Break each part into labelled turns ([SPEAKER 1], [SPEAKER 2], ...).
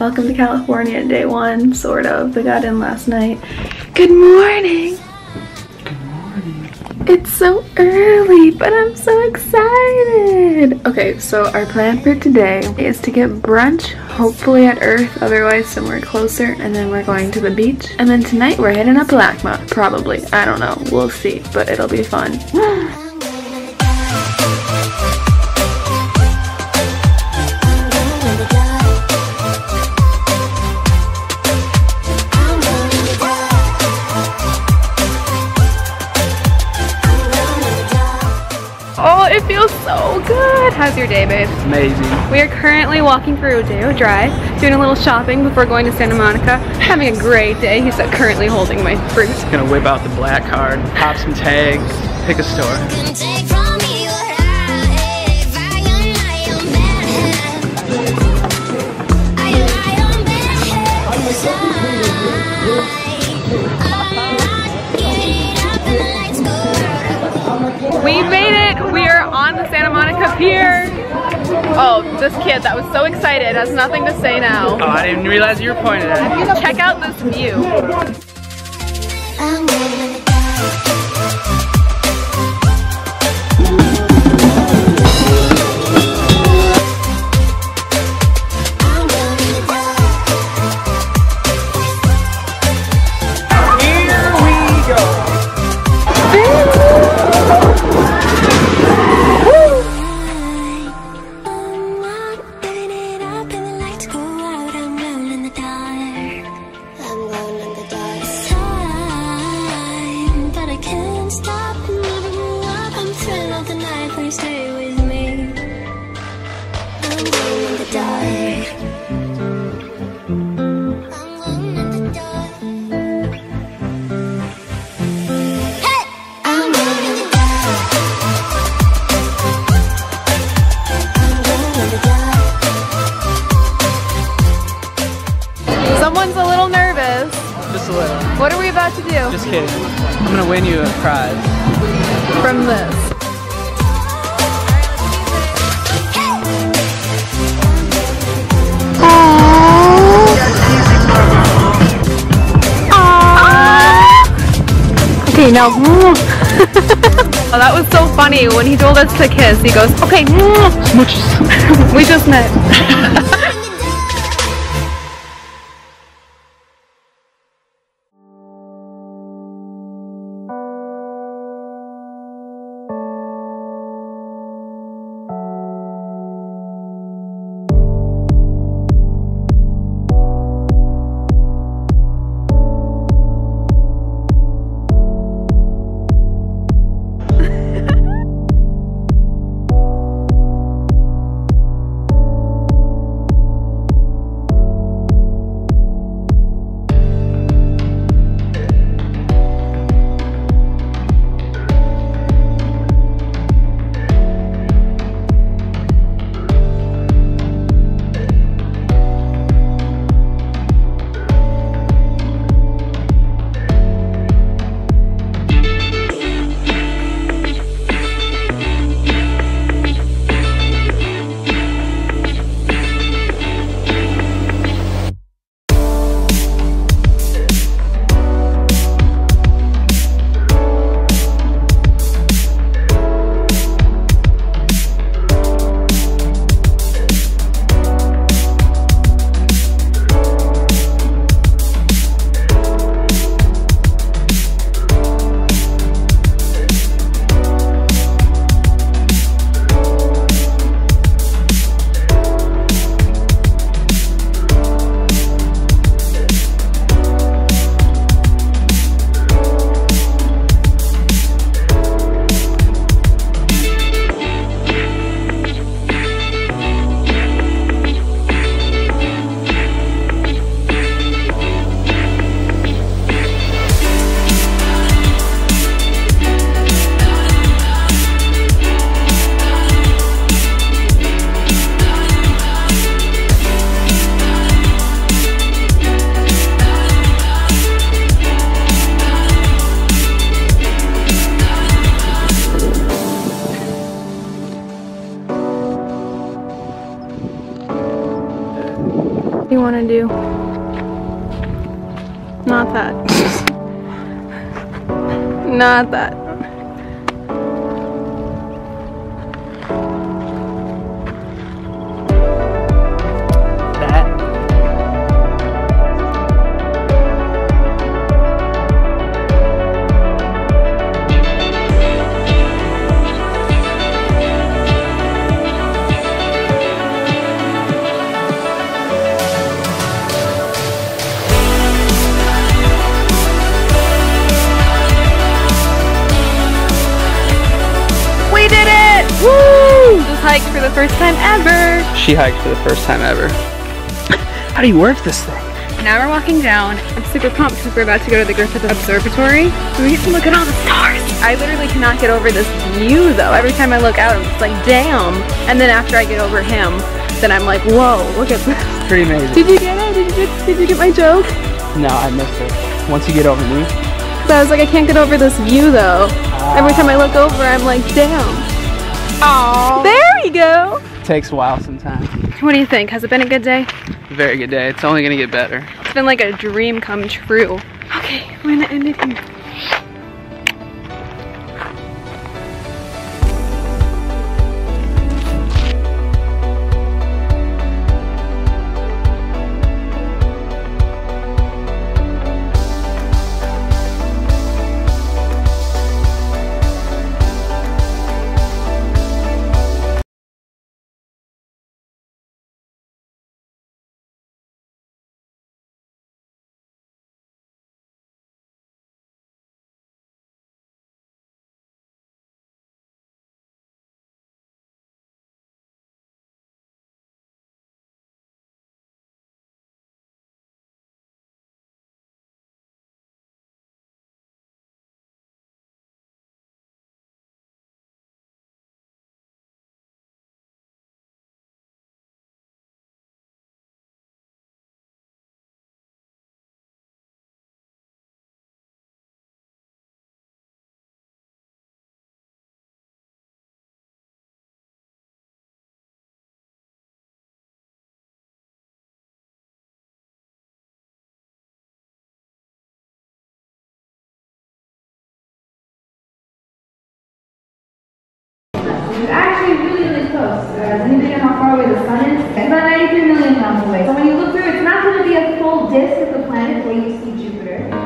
[SPEAKER 1] Welcome to California, day one, sort of. We got in last night. Good morning! Good morning. It's so early, but I'm so excited! Okay, so our plan for today is to get brunch, hopefully at Urth, otherwise somewhere closer, and then we're going to the beach. And then tonight we're heading up LACMA, probably. I don't know, we'll see, but it'll be fun. feels so good. How's your day, babe?
[SPEAKER 2] Amazing.
[SPEAKER 1] We are currently walking through Rodeo Drive, doing a little shopping before going to Santa Monica. Having a great day. He's currently holding my fruit.
[SPEAKER 2] Gonna whip out the black card, pop some tags, pick a store.
[SPEAKER 3] The
[SPEAKER 1] Santa Monica Pier. Oh, this kid that was so excited has nothing to say now. Oh.
[SPEAKER 2] I didn't realize you were pointing at it.
[SPEAKER 1] Check out this view. Someone's a little nervous.
[SPEAKER 2] Just a little.
[SPEAKER 1] What are we about to do
[SPEAKER 2] Just kidding. I'm gonna win you a prize.
[SPEAKER 1] from this? Okay, now. oh, that was so funny. When he told us to kiss, he goes, okay,
[SPEAKER 2] Smooches.
[SPEAKER 1] we just met. want to do. Not that. Not. That. The first time ever.
[SPEAKER 2] She hiked for the first time ever. How do you work this thing?
[SPEAKER 1] Now we're walking down. I'm super pumped because we're about to go to the Griffith Observatory. We get to look at all the stars. I literally cannot get over this view though. Every time I look out, I'm just like, damn. And then after I get over him, then I'm like, whoa, look at this.
[SPEAKER 2] Pretty amazing.
[SPEAKER 1] Did you get it? Did you get, did you get my joke?
[SPEAKER 2] No, I missed it. Once you get over me,
[SPEAKER 1] So I was like, I can't get over this view though. Ah. Every time I look over, I'm like, damn.
[SPEAKER 2] Oh,
[SPEAKER 1] There you go.
[SPEAKER 2] takes a while sometimes.
[SPEAKER 1] What do you think? Has it been a good day?
[SPEAKER 2] Very good day. It's only gonna get better.
[SPEAKER 1] It's been like a dream come true. Okay, we're gonna end it here.
[SPEAKER 4] A is the planet where you see Jupiter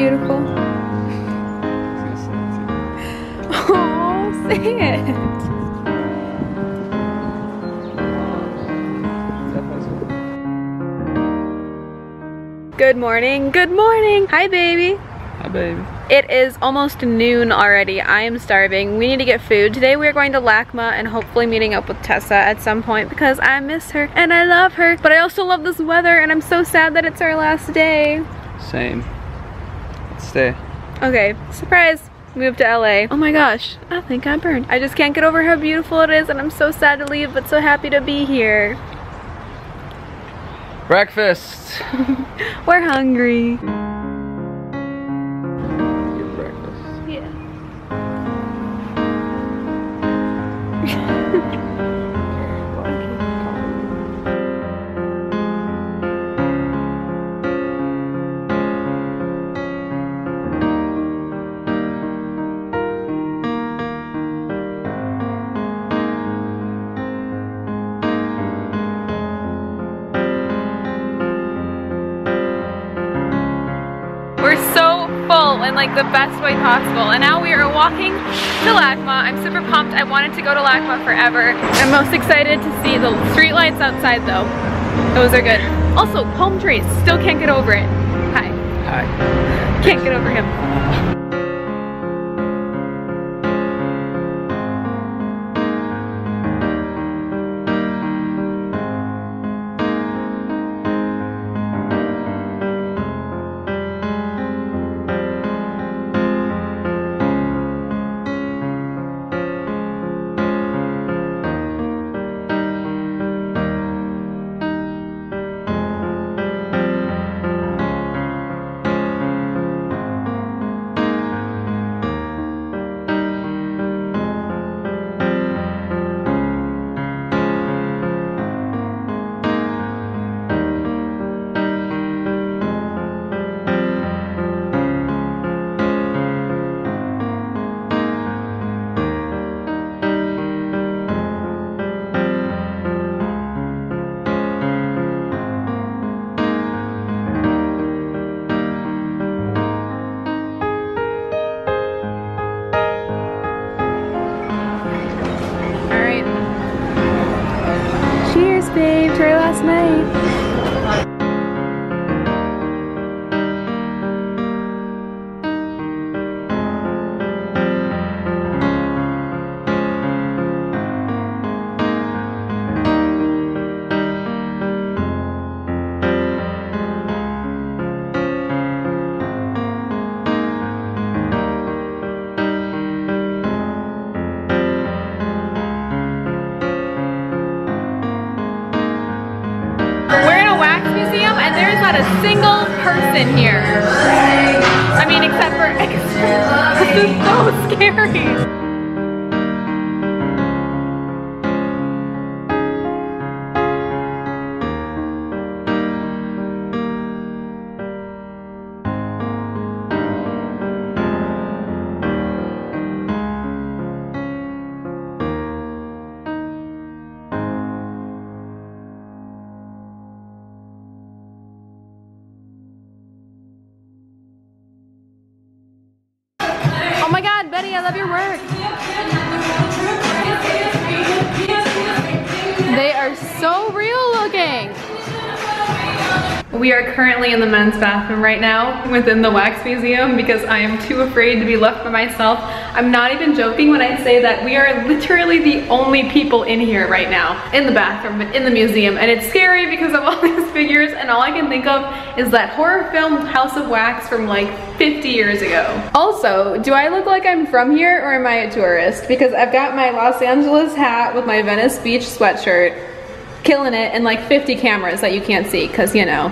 [SPEAKER 1] beautiful. Oh, say it. Good morning. Good morning. Hi, baby.
[SPEAKER 2] Hi, baby.
[SPEAKER 1] It is almost noon already. I am starving. We need to get food. Today we are going to LACMA and hopefully meeting up with Tessa at some point because I miss her and I love her. But I also love this weather and I'm so sad that it's our last day.
[SPEAKER 2] Same. Let's stay.
[SPEAKER 1] Okay, surprise. Moved to LA. Oh my gosh, I think I burned. I just can't get over how beautiful it is and I'm so sad to leave but so happy to be here.
[SPEAKER 2] Breakfast.
[SPEAKER 1] We're hungry. The best way possible. And now we are walking to LACMA. I'm super pumped. I wanted to go to LACMA forever. I'm most excited to see the street lights outside though. Those are good. Also, palm trees. Still can't get over it. Hi.
[SPEAKER 2] Hi.
[SPEAKER 1] Can't get over him. Uh, single person here. I mean, except for, this is so scary. I love your work. We are currently in the men's bathroom right now within the wax museum because I am too afraid to be left by myself. I'm not even joking when I say that we are literally the only people in here right now in the bathroom but in the museum and it's scary because of all these figures and all I can think of is that horror film House of Wax from like 50 years ago. Also, do I look like I'm from here or am I a tourist? Because I've got my Los Angeles hat with my Venice Beach sweatshirt killing it and like 50 cameras that you can't see because you know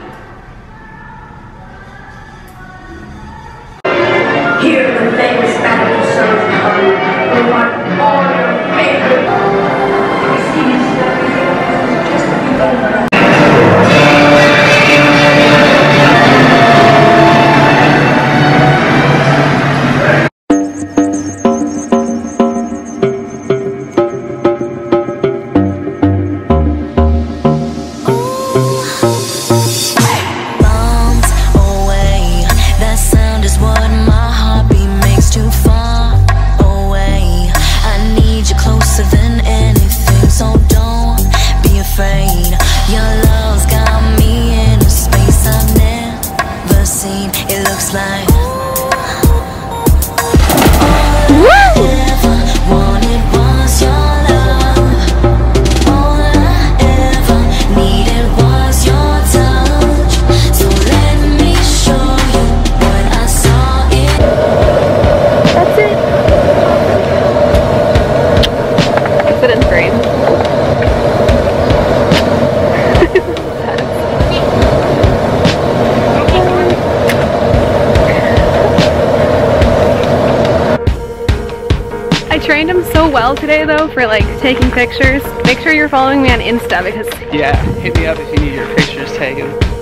[SPEAKER 1] so well today though for like taking pictures. Make sure you're following me on Insta because
[SPEAKER 2] Yeah, hit me up if you need your pictures taken.